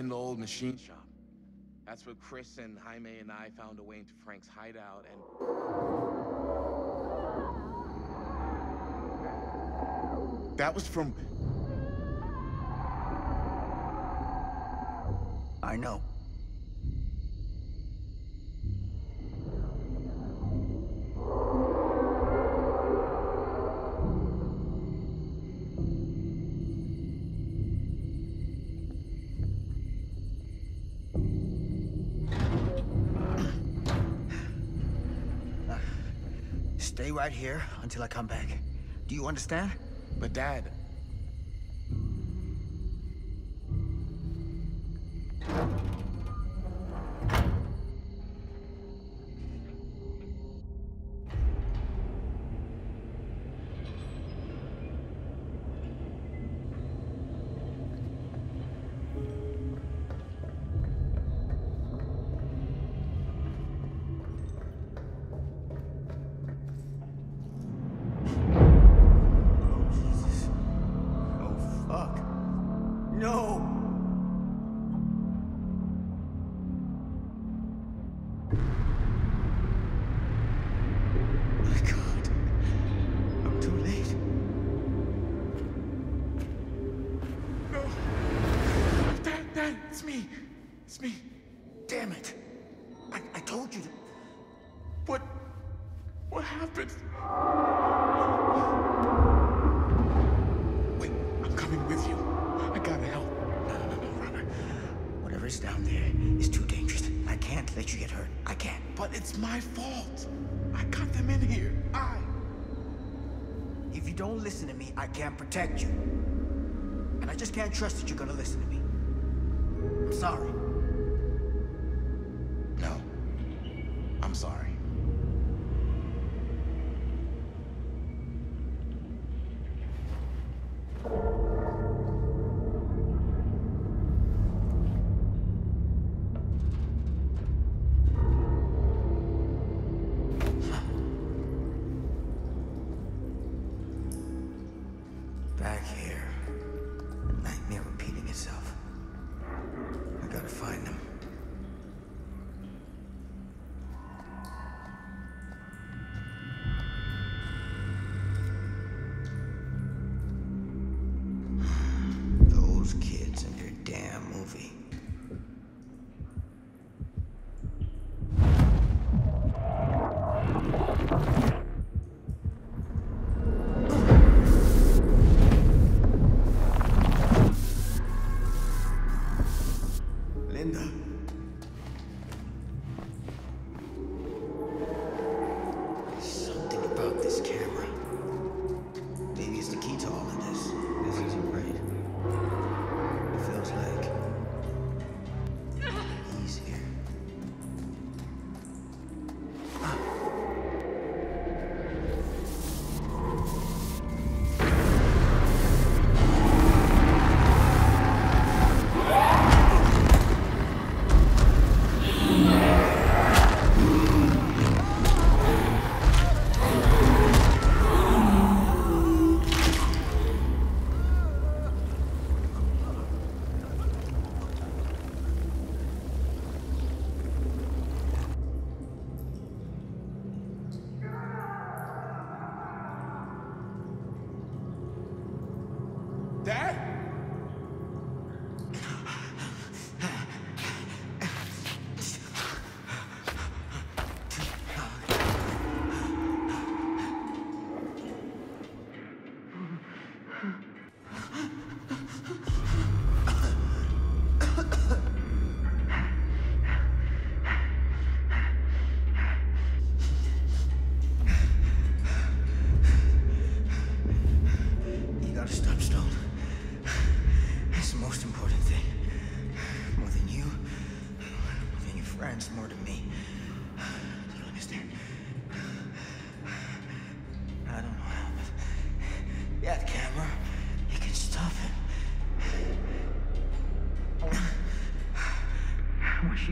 In the old machine shop. That's where Chris and Jamie and I found a way into Frank's hideout and. That was from. I know. Right here until I come back. Do you understand? But Dad. Me. Damn it. I, I told you to... What. What happened? Wait, I'm coming with you. I gotta help. No, no, no, Robert. Whatever's down there is too dangerous. I can't let you get hurt. I can't. But it's my fault. I got them in here. I. If you don't listen to me, I can't protect you. And I just can't trust that you're gonna listen to me. I'm sorry.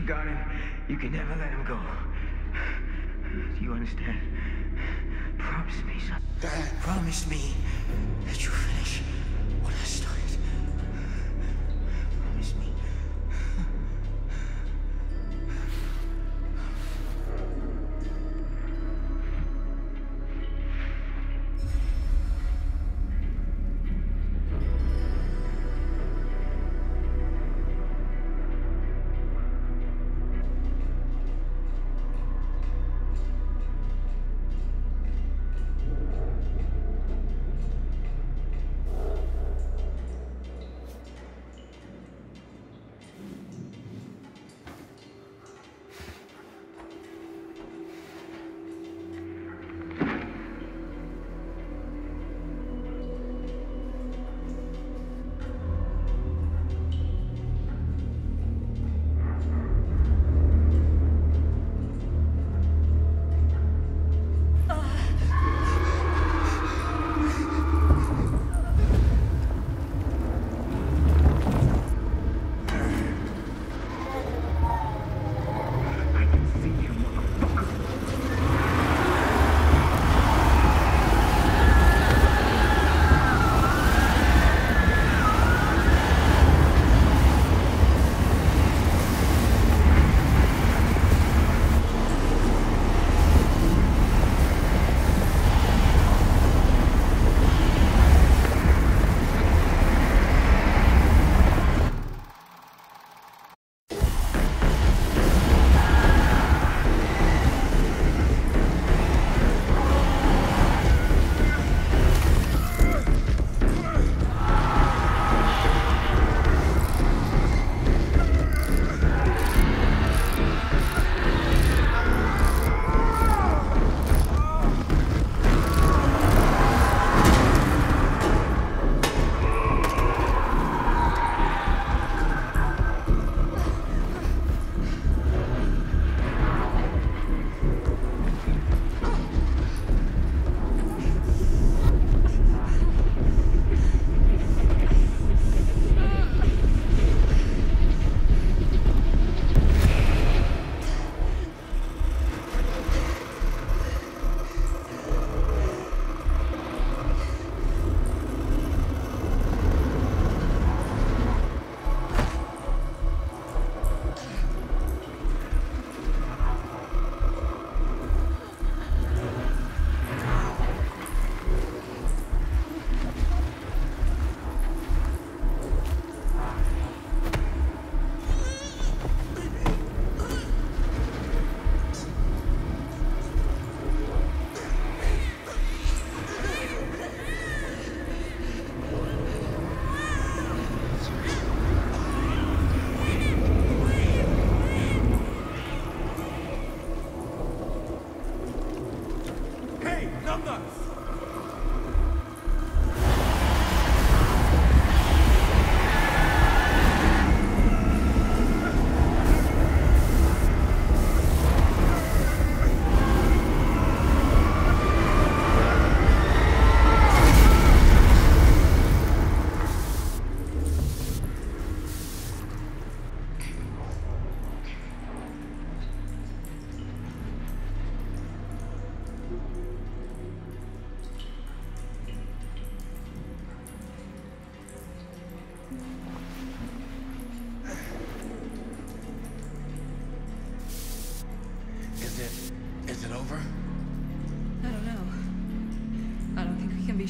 Once you got him, you can never let him go. Do you understand? Promise me something. Dad. Promise me that you'll finish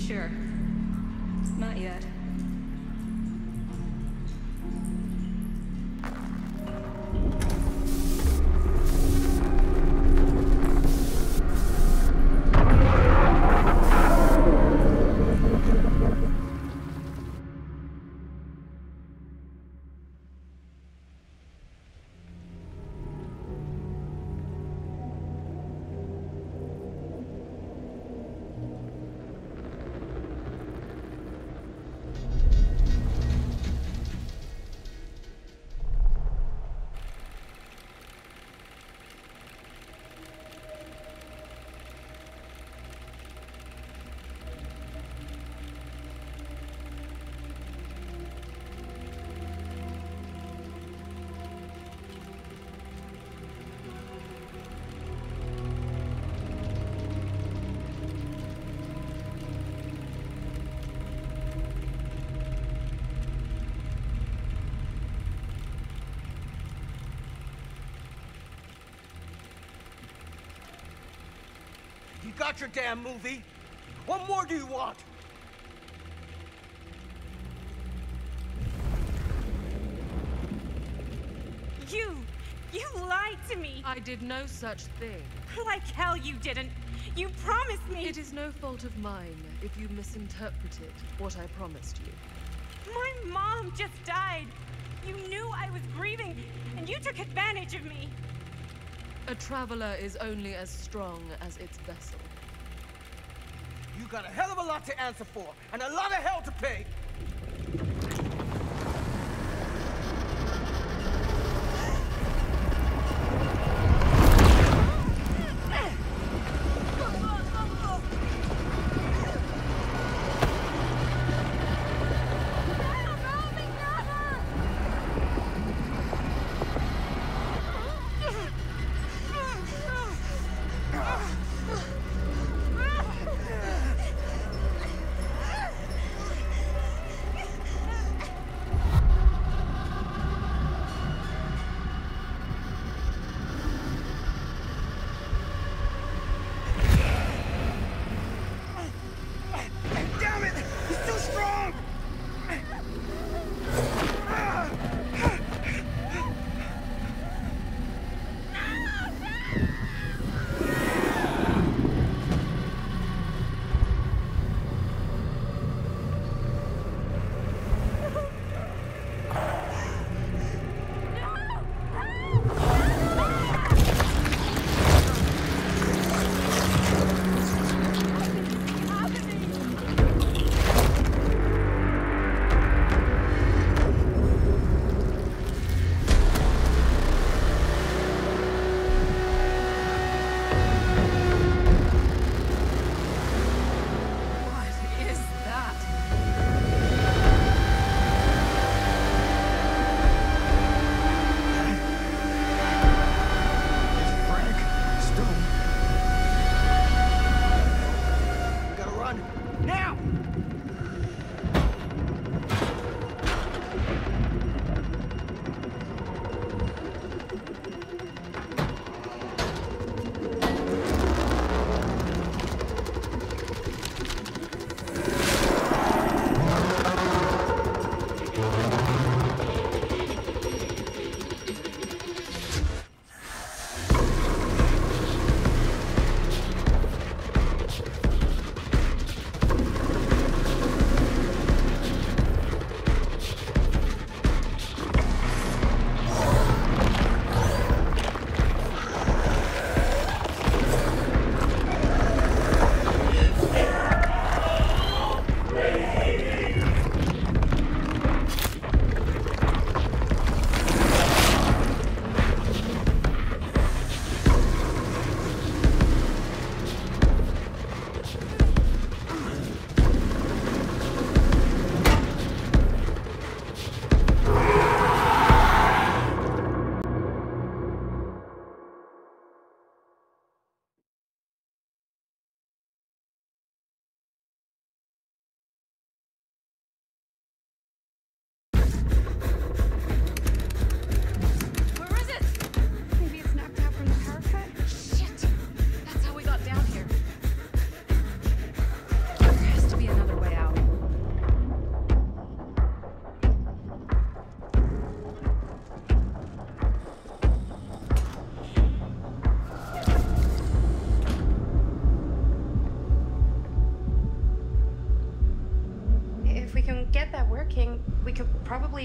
Sure. Not yet. Got your damn movie. What more do you want? You! You lied to me! I did no such thing. Like hell you didn't! You promised me! It is no fault of mine if you misinterpreted what I promised you. My mom just died! You knew I was grieving, and you took advantage of me! A traveler is only as strong as its vessel. You got a hell of a lot to answer for, and a lot of hell to pay.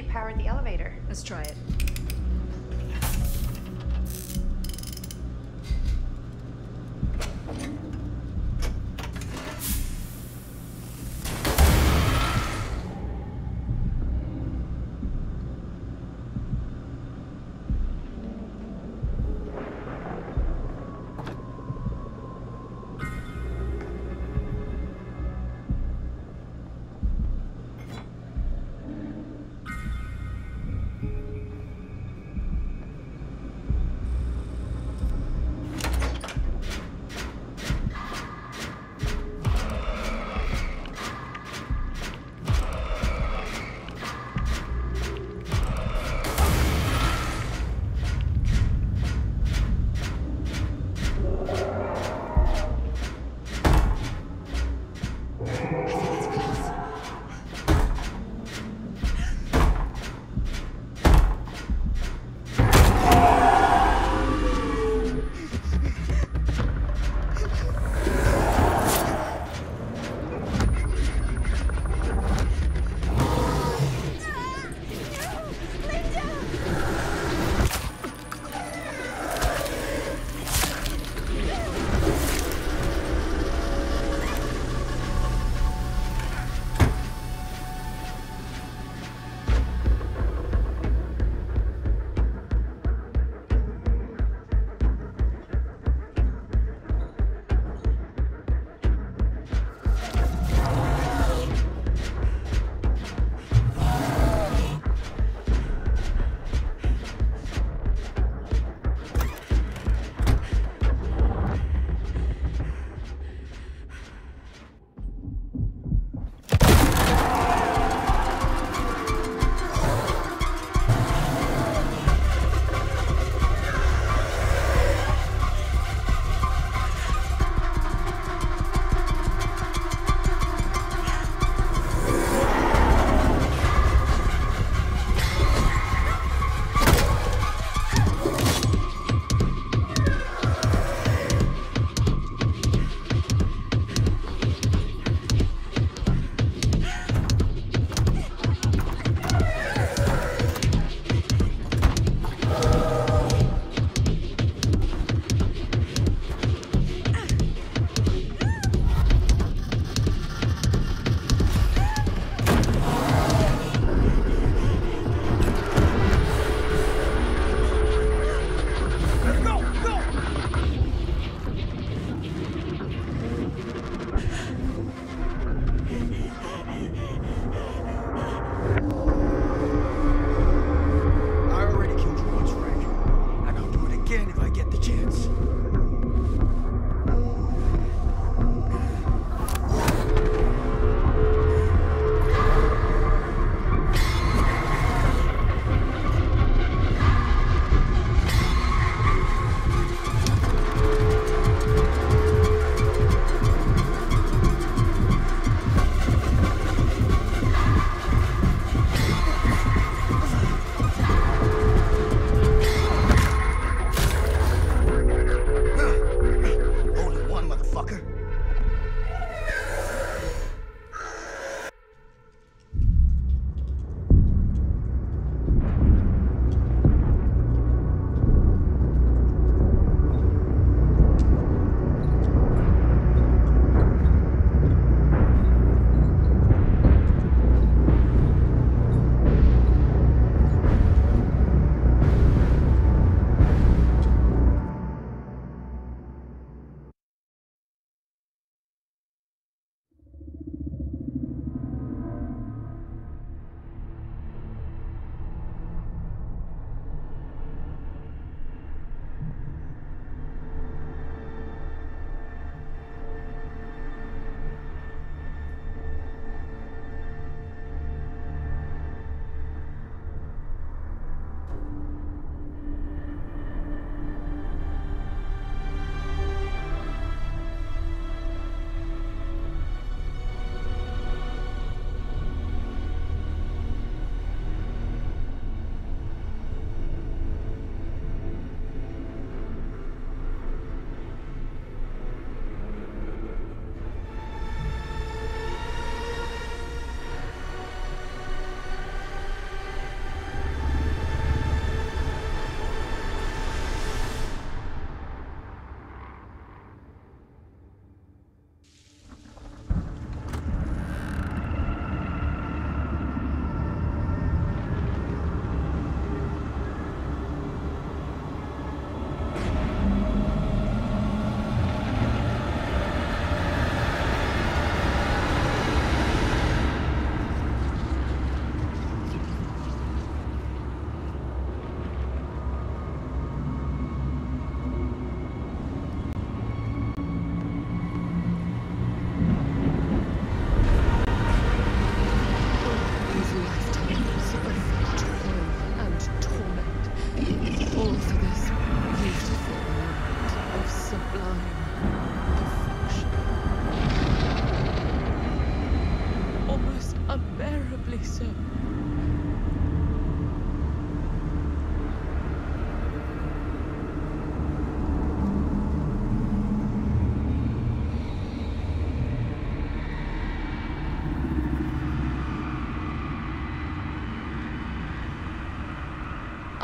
Probably power the elevator. Let's try it.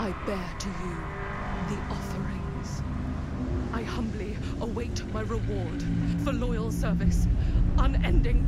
I bear to you the offerings. I humbly await my reward for loyal service, unending.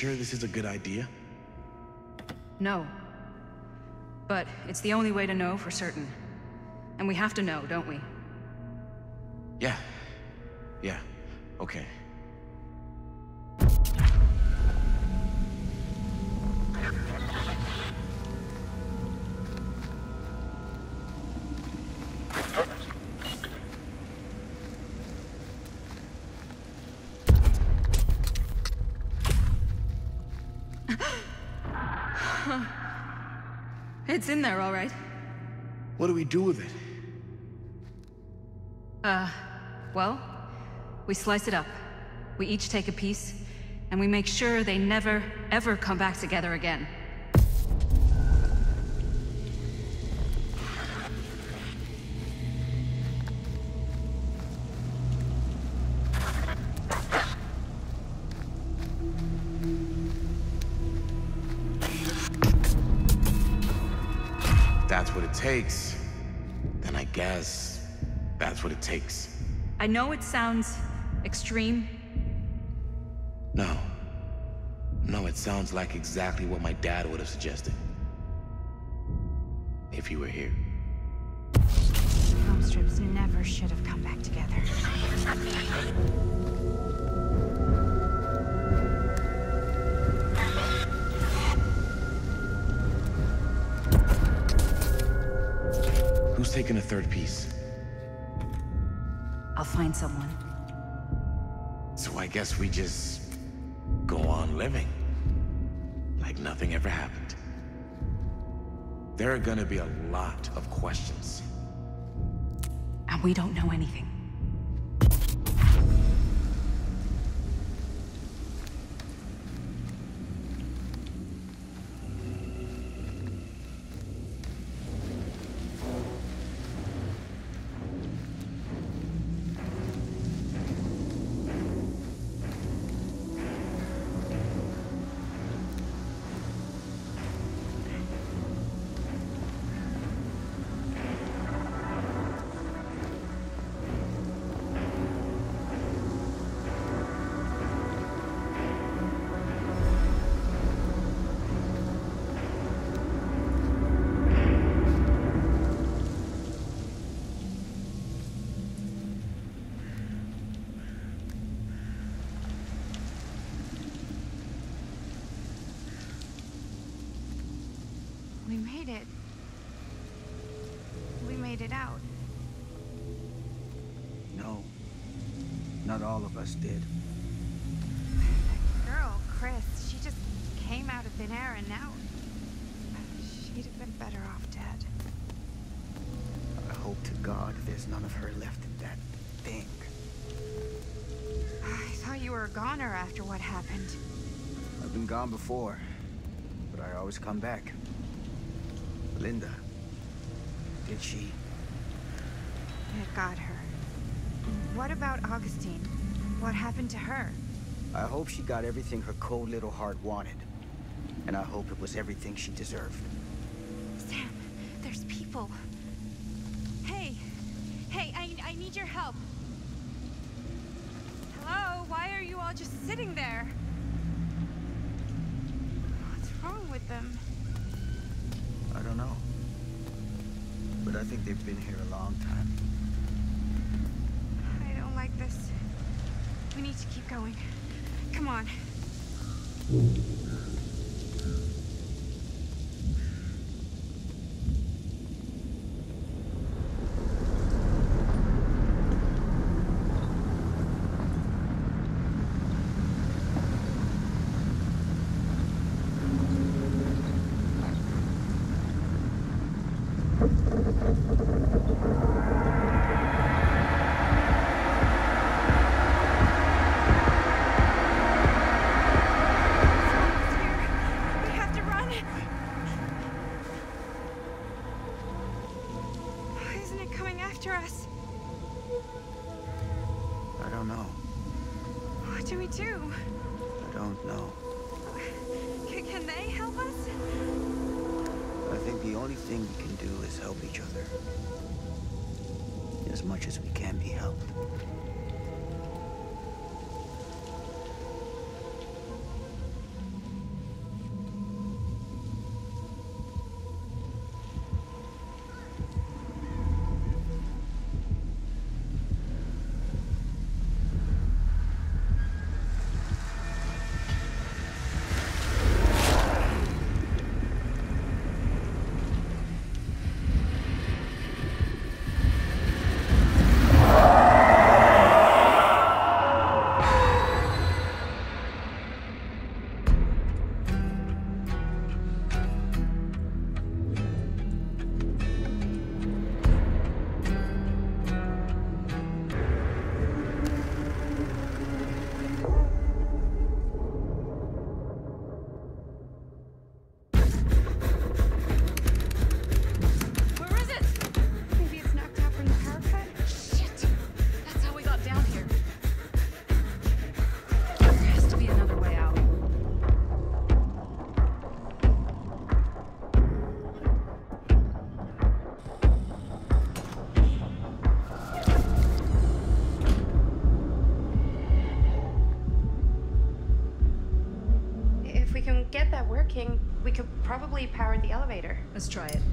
Sure this is a good idea? No. But it's the only way to know for certain. And we have to know, don't we? Yeah. Yeah. Okay. In there, all right. What do we do with it? Uh, well, we slice it up. We each take a piece, and we make sure they never, ever come back together again. Takes. Then I guess that's what it takes. I know it sounds extreme, No. No, it sounds like exactly what my dad would have suggested. If he were here. Home strips never should have come back together. Who's taking a third piece? I'll find someone. So I guess we just go on living. Like nothing ever happened. There are gonna be a lot of questions. And we don't know anything. Thin air and now. She'd have been better off dead. I hope to God there's none of her left in that thing. I thought you were a goner after what happened. I've been gone before, but I always come back. Linda. Did she? It got her. What about Augustine? What happened to her? I hope she got everything her cold little heart wanted. And I hope it was everything she deserved. Sam, there's people. Hey, hey, I, I need your help. Hello, why are you all just sitting there? What's wrong with them? I don't know. But I think they've been here a long time. I don't like this. We need to keep going. Come on. As much as we can be helped. Let's try it.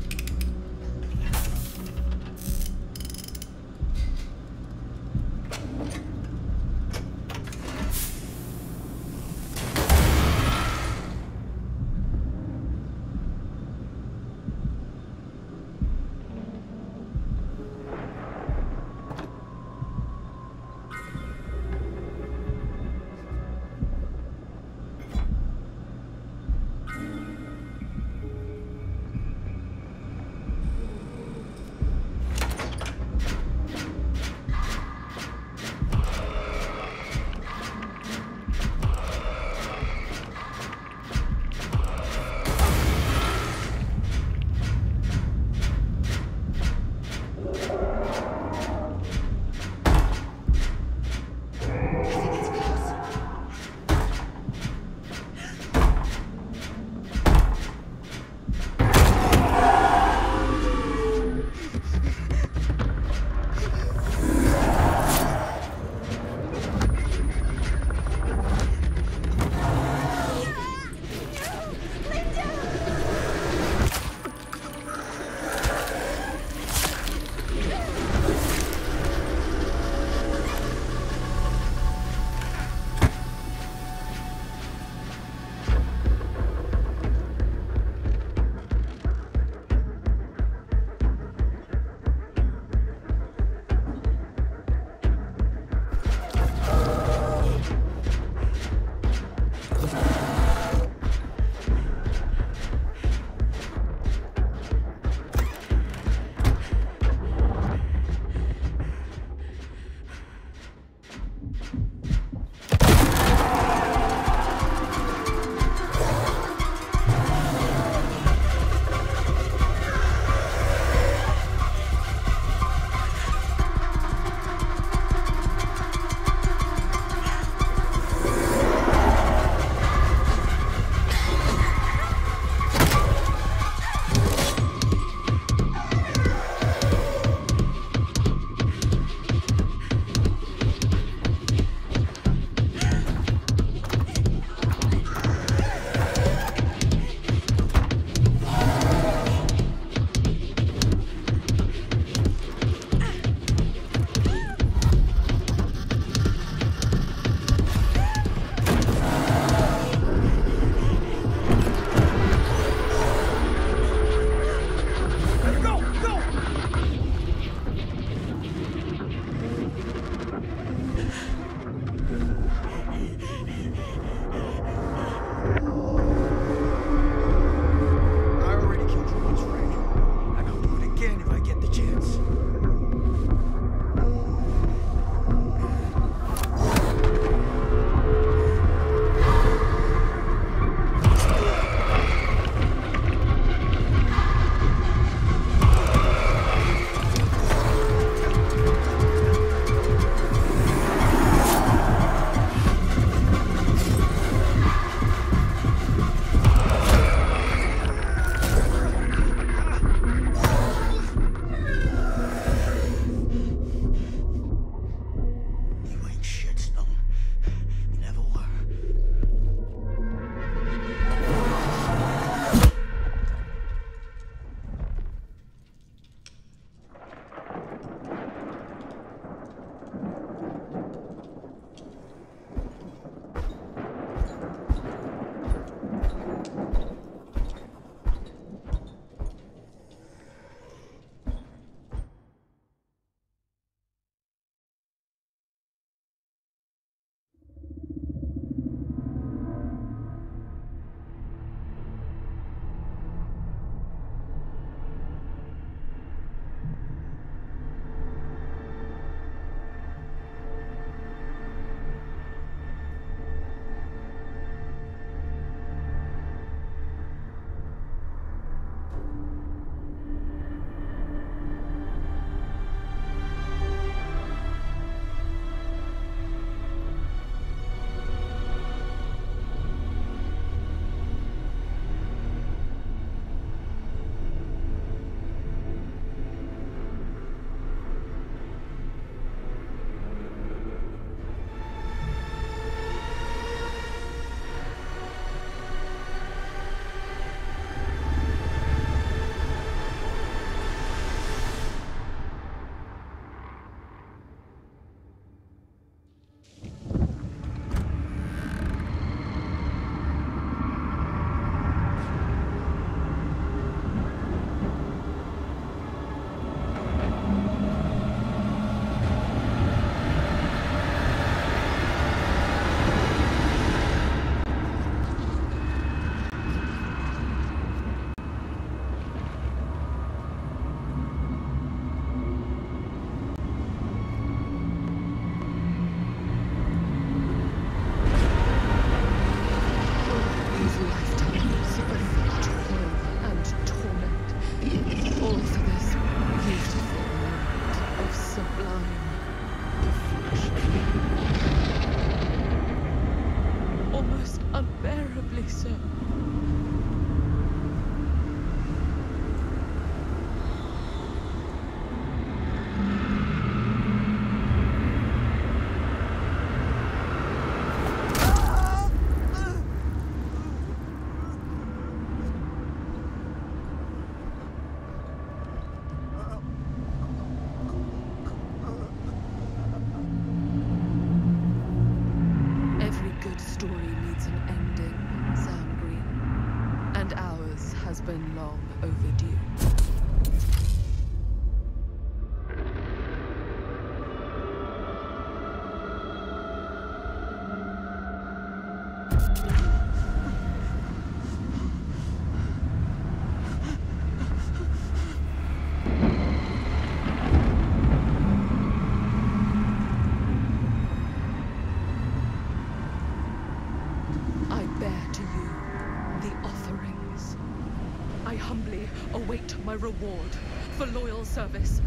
Humbly await my reward for loyal service,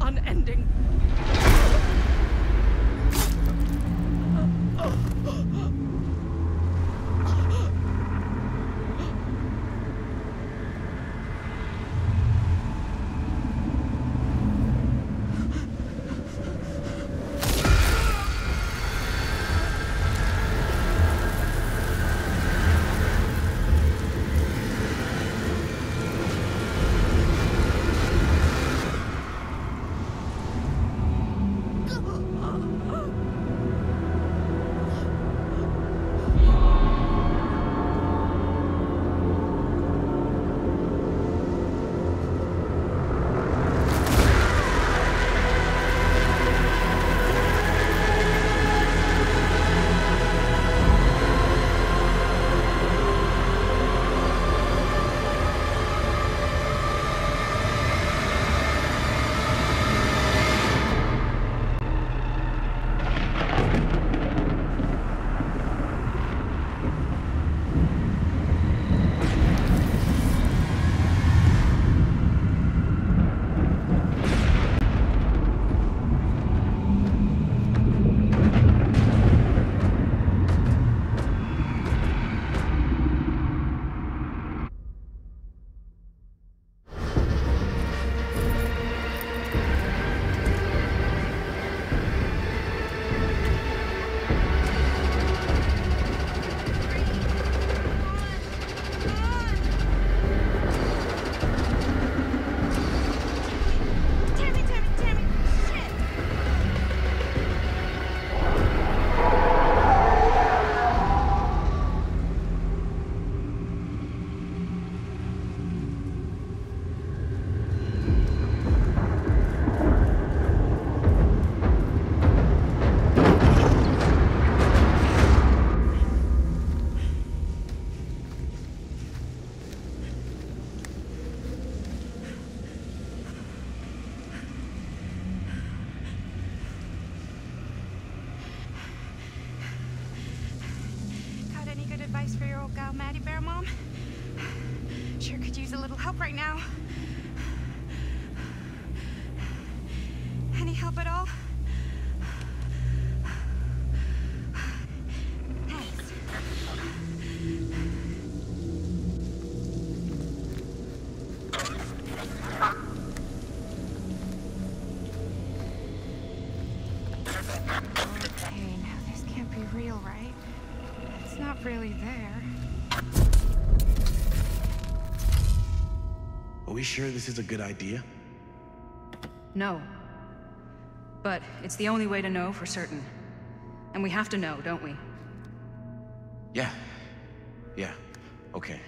unending. There. Are we sure this is a good idea? No. But it's the only way to know for certain. And we have to know, don't we? Yeah. Yeah. Okay.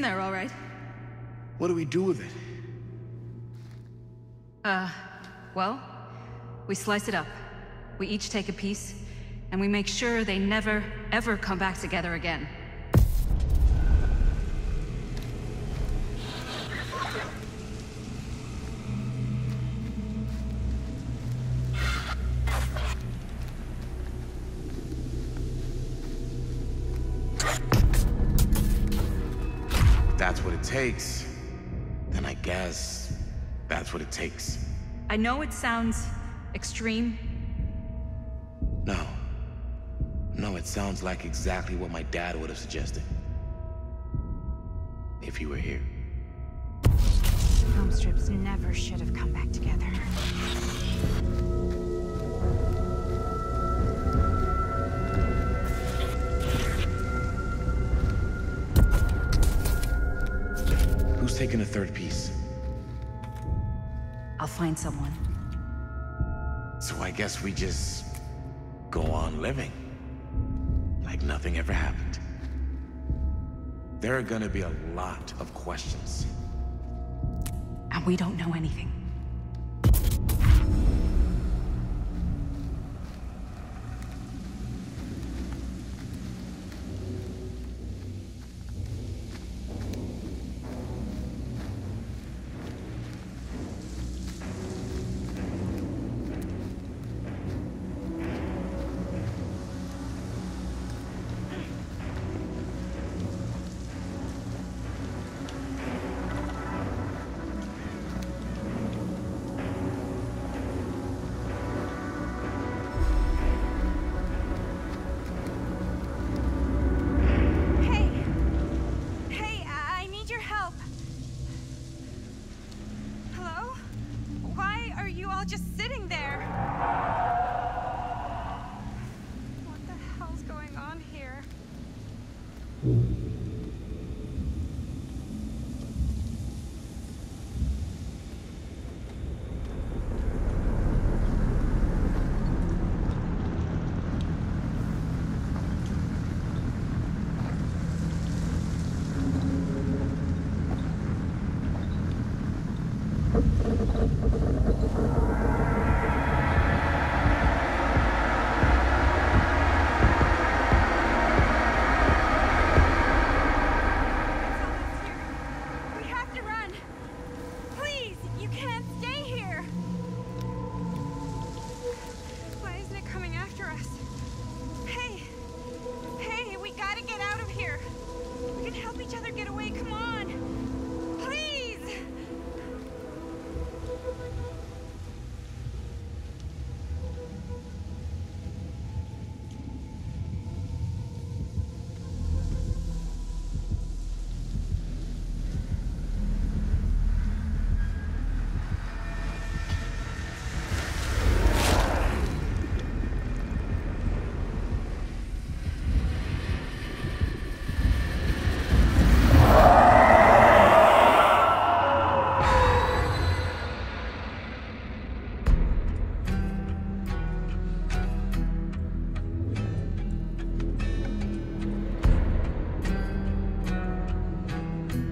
In there, all right. What do we do with it? Uh, well, we slice it up. We each take a piece, and we make sure they never, ever come back together again. Takes, then I guess that's what it takes. I know it sounds extreme. No. No, it sounds like exactly what my dad would have suggested. If he were here. Film strips never should have come back together. Taking the third piece? I'll find someone. So I guess we just go on living. Like nothing ever happened. There are gonna be a lot of questions. And we don't know anything.